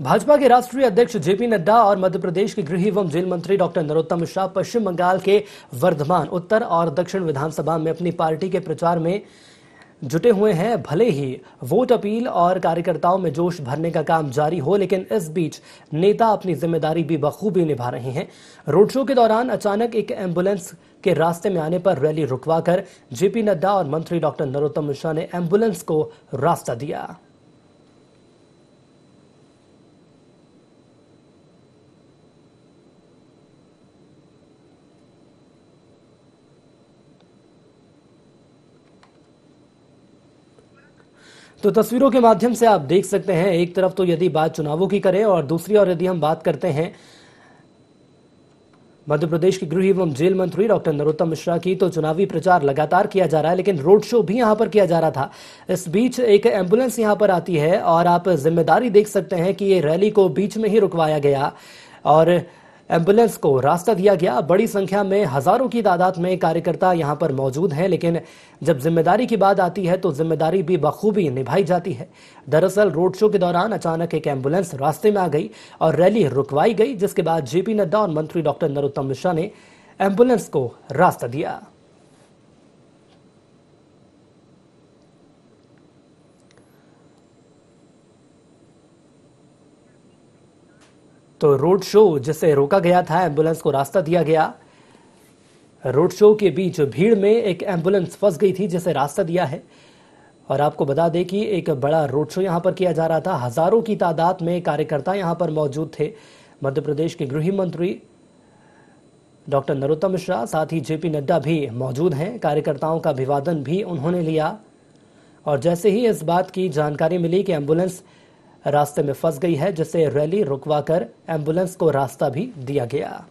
भाजपा के राष्ट्रीय अध्यक्ष जेपी नड्डा और मध्य प्रदेश के गृह एवं जेल मंत्री डॉक्टर नरोत्तम मिश्रा पश्चिम बंगाल के वर्धमान उत्तर और दक्षिण विधानसभा में अपनी पार्टी के प्रचार में जुटे हुए हैं। भले ही वोट अपील और कार्यकर्ताओं में जोश भरने का काम जारी हो, लेकिन इस बीच नेता अपनी ज़िम्मेदारी भी बखूबी निभा रहे हैं। रोड शो के दौरान अचानक एक एंबुलेंस के रास्ते में आने पर रैली रुकवाकर जेपी नड्डा और मंत्री डॉक्टर नरोत्तम मिश्रा ने एंबुलेंस को रास्ता दिया। तो तस्वीरों के माध्यम से आप देख सकते हैं, एक तरफ़ तो यदि बात चुनावों की करें और दूसरी ओर यदि हम बात करते हैं, मध्य प्रदेश के गृह एवं जेल मंत्री डॉक्टर नरोत्तम मिश्रा की तो चुनावी प्रचार लगातार किया जा रहा है, लेकिन रोड शो भी यहाँ पर किया जा रहा था। इस बीच एक एंबुलेंस यहाँ पर आती है और आप ज़िम्मेदारी देख सकते हैं कि ये रैली को बीच में ही रुकवाया गया और एंबुलेंस को रास्ता दिया गया। बड़ी संख्या में, हज़ारों की तादाद में कार्यकर्ता यहाँ पर मौजूद हैं, लेकिन जब ज़िम्मेदारी की बात आती है तो ज़िम्मेदारी भी बखूबी निभाई जाती है। दरअसल, रोड शो के दौरान अचानक एक एंबुलेंस रास्ते में आ गई और रैली रुकवाई गई, जिसके बाद जेपी नड्डा और मंत्री डॉक्टर नरोत्तम मिश्रा ने एंबुलेंस को रास्ता दिया। तो रोड शो जिसे रोका गया था, एंबुलेंस को रास्ता दिया गया। रोड शो के बीच भीड़ में एक एंबुलेंस फंस गई थी जिसे रास्ता दिया है। और आपको बता दें कि एक बड़ा रोड शो यहाँ पर किया जा रहा था। हज़ारों की तादाद में कार्यकर्ता यहाँ पर मौजूद थे। मध्य प्रदेश के गृह मंत्री डॉक्टर नरोत्तम मिश्रा, साथ ही जेपी नड्डा भी मौजूद हैं। कार्यकर्ताओं का अभिवादन भी उन्होंने लिया। और जैसे ही इस बात की जानकारी मिली कि एंबुलेंस रास्ते में फंस गई है जिसे रैली रुकवाकर एंबुलेंस को रास्ता भी दिया गया।